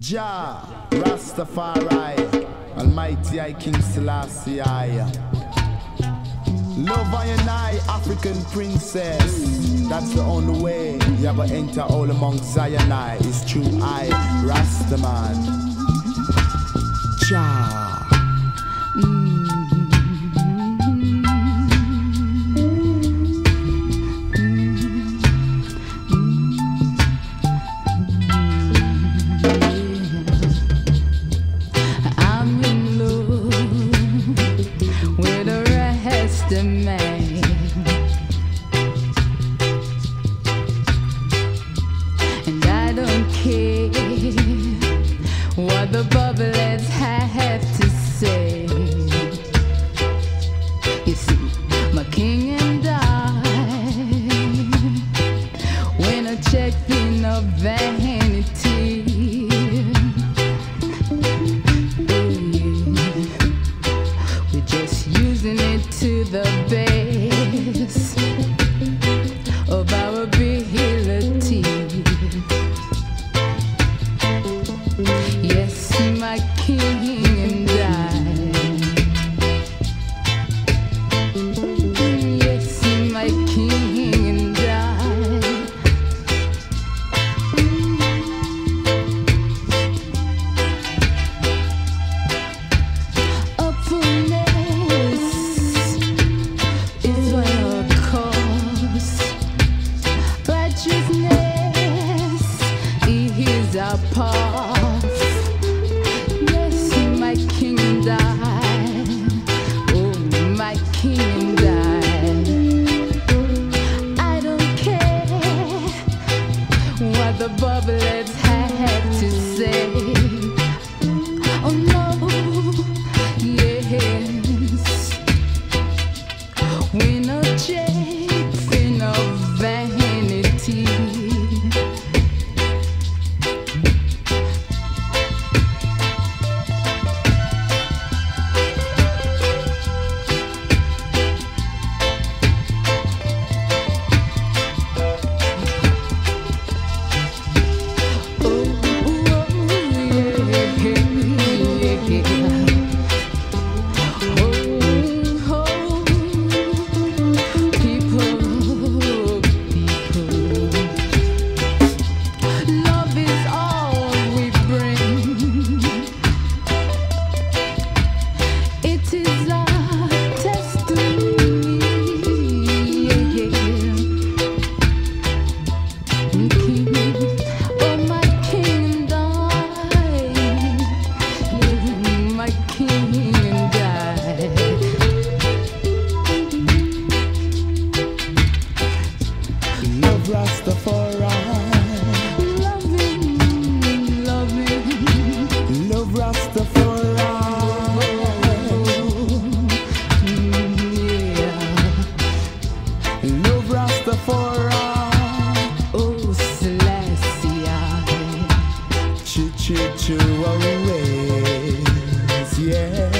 Jah, Rastafari, Almighty I King Selassie I. Love I and I, African princess. That's the only way you ever enter all among Zion I. It's true I, Rastaman. Jah. of them. future to always, yeah.